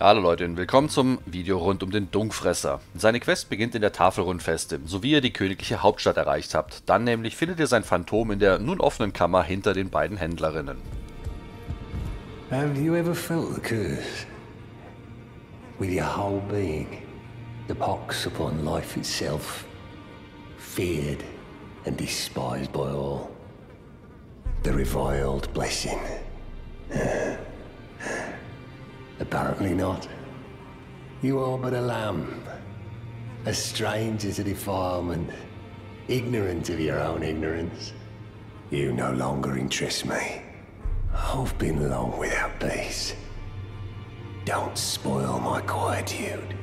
Hallo Leute und willkommen zum Video rund um den Dunkfresser. Seine Quest beginnt in der Tafelrundfeste, so wie ihr die königliche Hauptstadt erreicht habt. Dann nämlich findet ihr sein Phantom in der nun offenen Kammer hinter den beiden Händlerinnen. Have you ever felt the curse? With your whole being, the pox upon life itself, feared and despised by all. The reviled blessing. Apparently not. You are but a lamb, a stranger to defilement, ignorant of your own ignorance. You no longer interest me. I've been long without peace. Don't spoil my quietude.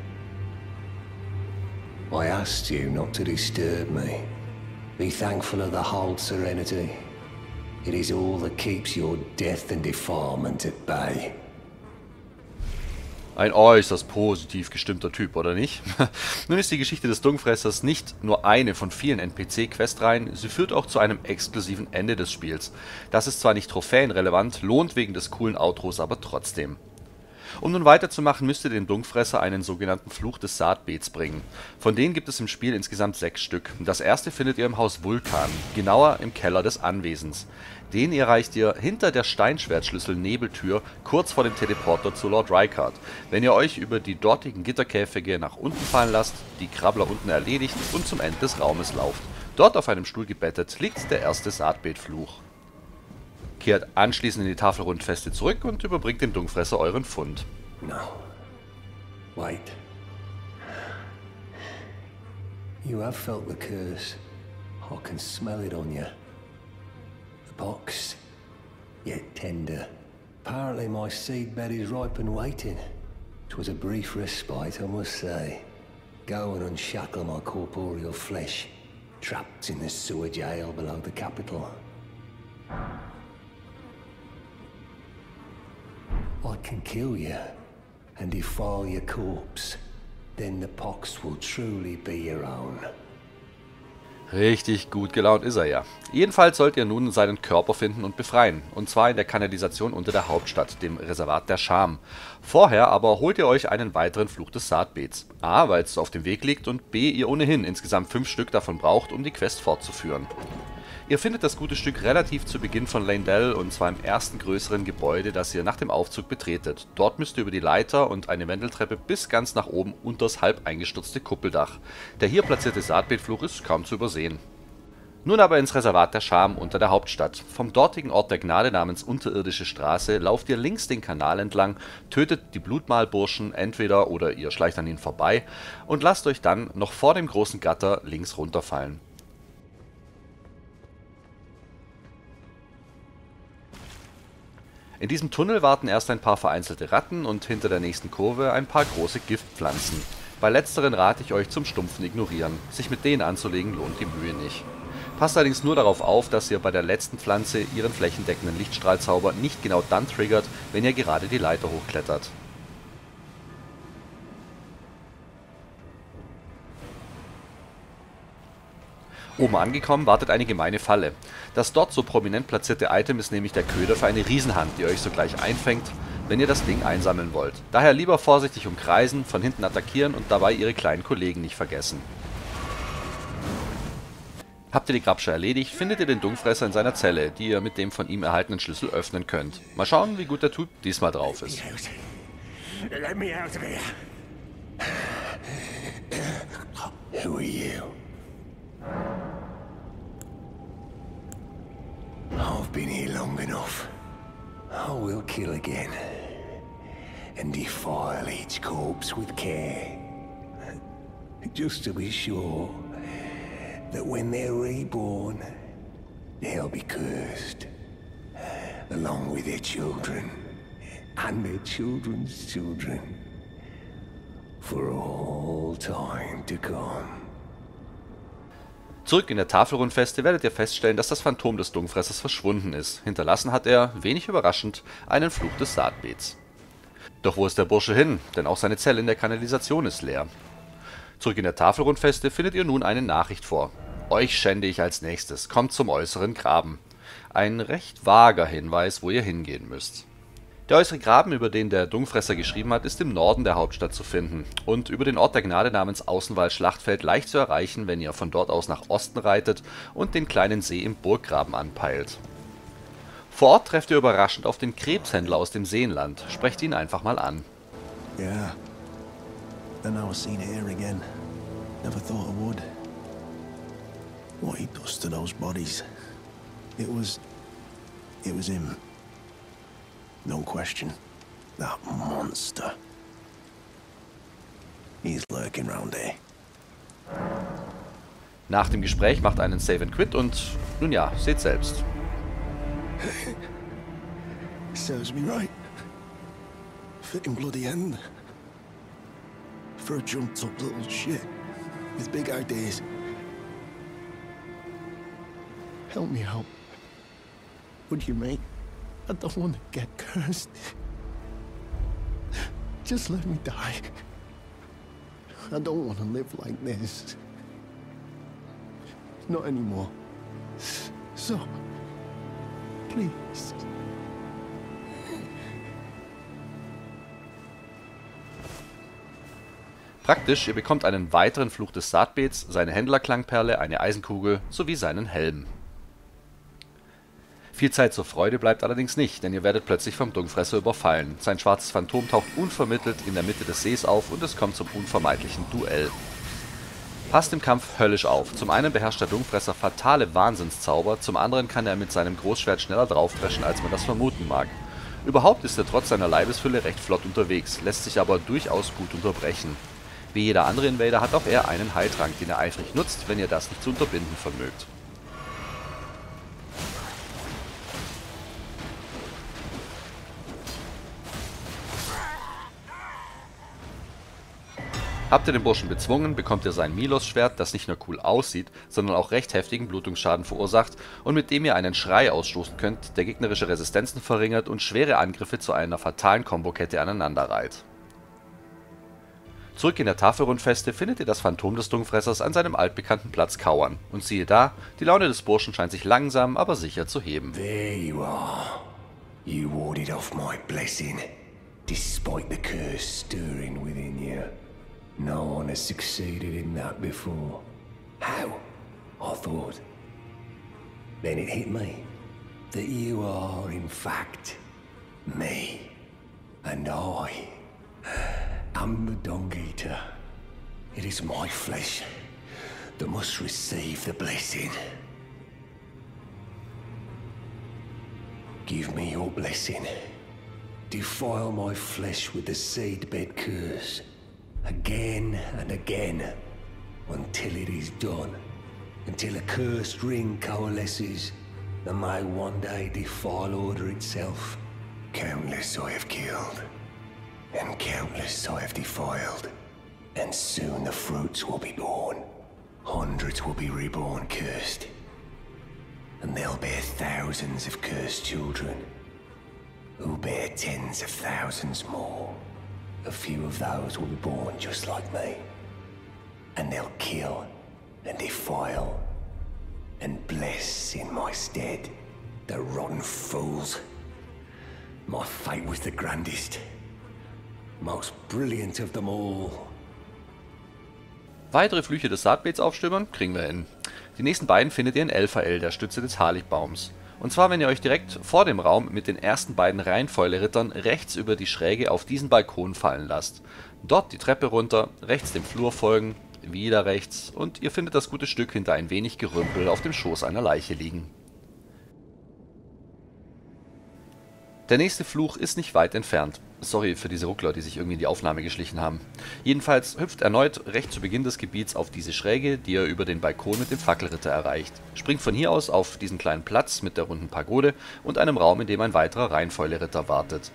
I asked you not to disturb me. Be thankful of the hold serenity. It is all that keeps your death and defilement at bay. Ein äußerst positiv gestimmter Typ, oder nicht? Nun ist die Geschichte des Dunkfressers nicht nur eine von vielen NPC-Questreihen, sie führt auch zu einem exklusiven Ende des Spiels. Das ist zwar nicht trophäenrelevant, lohnt wegen des coolen Outros aber trotzdem. Um nun weiterzumachen, müsst ihr dem Dunkfresser einen sogenannten Fluch des Saatbeets bringen. Von denen gibt es im Spiel insgesamt sechs Stück. Das erste findet ihr im Haus Vulkan, genauer im Keller des Anwesens. Den erreicht ihr hinter der Steinschwertschlüssel Nebeltür kurz vor dem Teleporter zu Lord Rykard. Wenn ihr euch über die dortigen Gitterkäfige nach unten fallen lasst, die Krabbler unten erledigt und zum Ende des Raumes lauft. Dort auf einem Stuhl gebettet liegt der erste Saatbeetfluch kehrt anschließend in die Tafelrundfeste zurück und überbringt dem Dunkfresser euren Fund. No. Wait. You have felt the curse. I can smell it on you. The box, yet tender. Apparently my seedbed is ripe and waiting. Twas a brief respite, I must say. Go and unshackle my corporeal flesh, trapped in the sewer jail below the capital. I can kill you and defile your corpse. Then the pox will truly be your own. Richtig gut gelaunt ist er ja. Jedenfalls sollt ihr nun seinen Körper finden und befreien. Und zwar in der Kanalisation unter der Hauptstadt, dem Reservat der Scham. Vorher aber holt ihr euch einen weiteren Fluch des Saatbeets. A, weil es auf dem Weg liegt und B, ihr ohnehin insgesamt fünf Stück davon braucht, um die Quest fortzuführen. Ihr findet das gute Stück relativ zu Beginn von Lane und zwar im ersten größeren Gebäude, das ihr nach dem Aufzug betretet. Dort müsst ihr über die Leiter und eine Wendeltreppe bis ganz nach oben unter das halb eingestürzte Kuppeldach. Der hier platzierte Saatbeetfluch ist kaum zu übersehen. Nun aber ins Reservat der Scham unter der Hauptstadt. Vom dortigen Ort der Gnade namens Unterirdische Straße lauft ihr links den Kanal entlang, tötet die Blutmalburschen entweder oder ihr schleicht an ihnen vorbei und lasst euch dann noch vor dem großen Gatter links runterfallen. In diesem Tunnel warten erst ein paar vereinzelte Ratten und hinter der nächsten Kurve ein paar große Giftpflanzen. Bei letzteren rate ich euch zum stumpfen Ignorieren. Sich mit denen anzulegen lohnt die Mühe nicht. Passt allerdings nur darauf auf, dass ihr bei der letzten Pflanze ihren flächendeckenden Lichtstrahlzauber nicht genau dann triggert, wenn ihr gerade die Leiter hochklettert. Oben angekommen wartet eine gemeine Falle. Das dort so prominent platzierte Item ist nämlich der Köder für eine Riesenhand, die euch sogleich einfängt, wenn ihr das Ding einsammeln wollt. Daher lieber vorsichtig umkreisen, von hinten attackieren und dabei ihre kleinen Kollegen nicht vergessen. Habt ihr die Grabsche erledigt, findet ihr den Dunkfresser in seiner Zelle, die ihr mit dem von ihm erhaltenen Schlüssel öffnen könnt. Mal schauen, wie gut der Typ diesmal drauf ist. Who are you? I've been here long enough. I will kill again. And defile each corpse with care. Just to be sure that when they're reborn, they'll be cursed. Along with their children. And their children's children. For all time to come. Zurück in der Tafelrundfeste werdet ihr feststellen, dass das Phantom des Dunkfressers verschwunden ist. Hinterlassen hat er, wenig überraschend, einen Fluch des Saatbeets. Doch wo ist der Bursche hin? Denn auch seine Zelle in der Kanalisation ist leer. Zurück in der Tafelrundfeste findet ihr nun eine Nachricht vor. Euch schände ich als nächstes, kommt zum äußeren Graben. Ein recht vager Hinweis, wo ihr hingehen müsst. Der äußere Graben, über den der Dungfresser geschrieben hat, ist im Norden der Hauptstadt zu finden und über den Ort der Gnade namens Außenwald-Schlachtfeld leicht zu erreichen, wenn ihr von dort aus nach Osten reitet und den kleinen See im Burggraben anpeilt. Vor Ort trefft ihr überraschend auf den Krebshändler aus dem Seenland. Sprecht ihn einfach mal an. Yeah. Then I was seeing it here again. Never thought I would. What he does to those bodies. It was... It was him. No question. That monster. He's lurking round here. Nach dem Gespräch macht einen Save and Quit und, nun ja, seht selbst. Serves me right. Fitting bloody end. For a jumped up little shit with big ideas. Help me out. Would you, mate? I don't want to get cursed. Just let me die. I don't want to live like this. Not anymore. So, please. Praktisch, ihr bekommt einen weiteren Fluch des Saatbeets, seine Händlerklangperle, eine Eisenkugel sowie seinen Helm. Viel Zeit zur Freude bleibt allerdings nicht, denn ihr werdet plötzlich vom Dungfresser überfallen. Sein schwarzes Phantom taucht unvermittelt in der Mitte des Sees auf und es kommt zum unvermeidlichen Duell. Passt im Kampf höllisch auf. Zum einen beherrscht der Dungfresser fatale Wahnsinnszauber, zum anderen kann er mit seinem Großschwert schneller draufdreschen, als man das vermuten mag. Überhaupt ist er trotz seiner Leibesfülle recht flott unterwegs, lässt sich aber durchaus gut unterbrechen. Wie jeder andere Invader hat auch er einen Heiltrank, den er eifrig nutzt, wenn ihr das nicht zu unterbinden vermögt. Habt ihr den Burschen bezwungen, bekommt ihr sein Milos-Schwert, das nicht nur cool aussieht, sondern auch recht heftigen Blutungsschaden verursacht und mit dem ihr einen Schrei ausstoßen könnt, der gegnerische Resistenzen verringert und schwere Angriffe zu einer fatalen Kombokette aneinanderreiht. Zurück in der Tafelrundfeste findet ihr das Phantom des Dungfressers an seinem altbekannten Platz kauern. Und siehe da, die Laune des Burschen scheint sich langsam, aber sicher zu heben. There you are. You warded off my blessing, despite the curse stirring within you. No one has succeeded in that before. How? I thought. Then it hit me that you are, in fact, me. And I am the Dog Eater. It is my flesh that must receive the blessing. Give me your blessing. Defile my flesh with the seedbed curse. Again and again. Until it is done. Until a cursed ring coalesces and may one day defile order itself. Countless I have killed. And countless I have defiled. And soon the fruits will be born. Hundreds will be reborn cursed. And they'll bear thousands of cursed children. Who bear tens of thousands more. A few of those will be born just like me. And they'll kill and defile and bless in my stead. The rotten fools. My fate was the grandest. Most brilliant of them all. Weitere Flüche des Saatbeets aufstöbern kriegen wir hin. Die nächsten beiden findet ihr in Elphael, der Stütze des Harligbaums. Und zwar, wenn ihr euch direkt vor dem Raum mit den ersten beiden Reihenfäule-Rittern rechts über die Schräge auf diesen Balkon fallen lasst. Dort die Treppe runter, rechts dem Flur folgen, wieder rechts und ihr findet das gute Stück hinter ein wenig Gerümpel auf dem Schoß einer Leiche liegen. Der nächste Fluch ist nicht weit entfernt. Sorry für diese Ruckler, die sich irgendwie in die Aufnahme geschlichen haben. Jedenfalls hüpft erneut recht zu Beginn des Gebiets auf diese Schräge, die er über den Balkon mit dem Fackelritter erreicht. Springt von hier aus auf diesen kleinen Platz mit der runden Pagode und einem Raum, in dem ein weiterer Reihenfäule-Ritter wartet.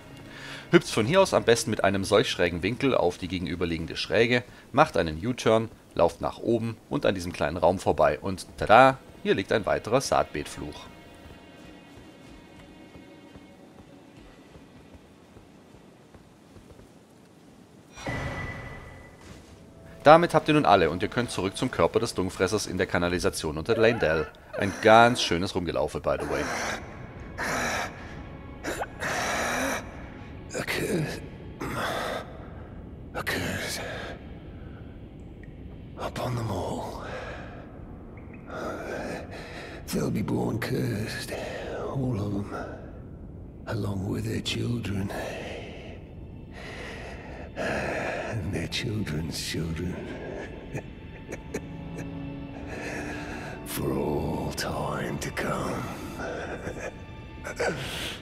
Hüpft von hier aus am besten mit einem solch schrägen Winkel auf die gegenüberliegende Schräge, macht einen U-Turn, lauft nach oben und an diesem kleinen Raum vorbei und tada, hier liegt ein weiterer Saatbeetfluch. Damit habt ihr nun alle und ihr könnt zurück zum Körper des Dungfressers in der Kanalisation unter Landell. Ein ganz schönes Rumgelaufe, by the way. Okay. Okay. Upon them all. They'll be born cursed, all of them, along with their children. And their children's children. For all time to come.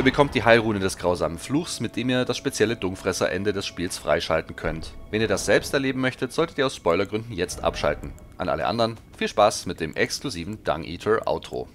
Ihr bekommt die Heilrune des grausamen Fluchs, mit dem ihr das spezielle Dungfresser-Ende des Spiels freischalten könnt. Wenn ihr das selbst erleben möchtet, solltet ihr aus Spoilergründen jetzt abschalten. An alle anderen, viel Spaß mit dem exklusiven Dung Eater Outro.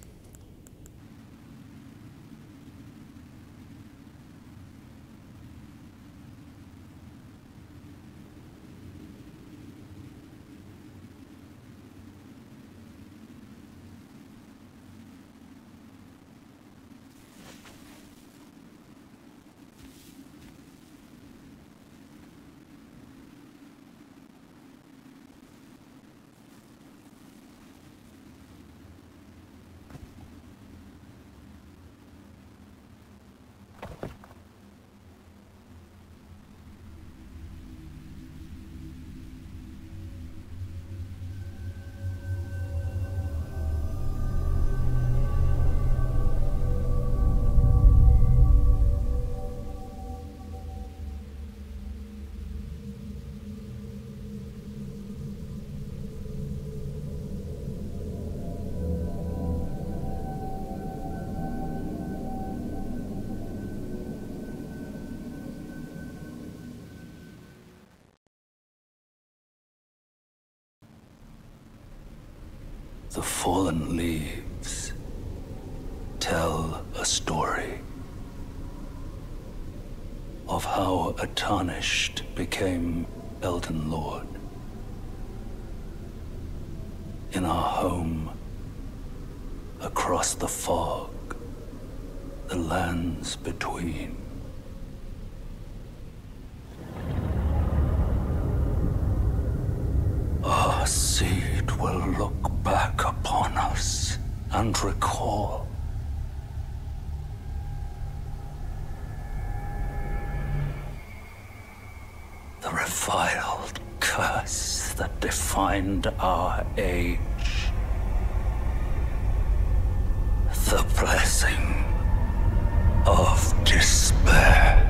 The fallen leaves tell a story of how a tarnished became Elden Lord. In our home, across the fog, the lands between. Our seed will look back upon us and recall. The reviled curse that defined our age. The blessing of despair.